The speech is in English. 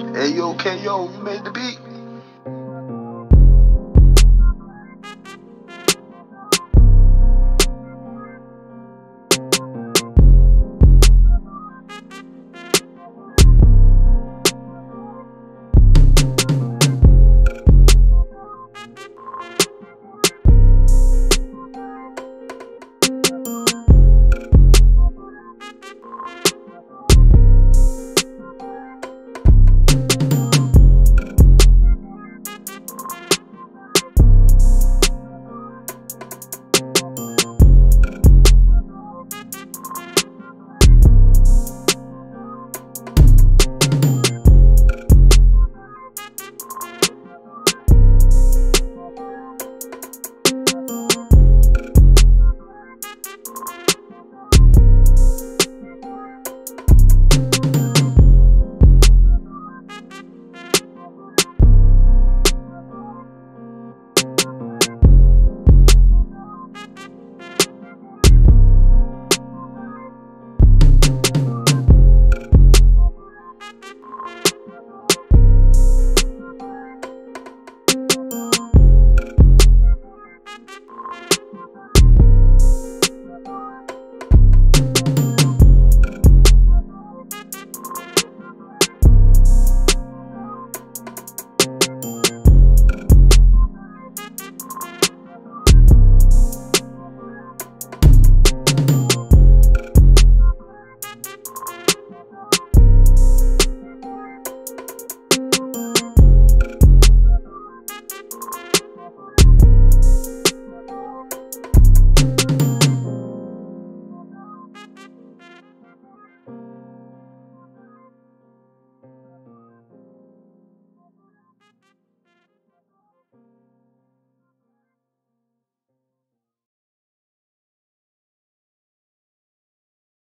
Hey yo, KO, you made the beat.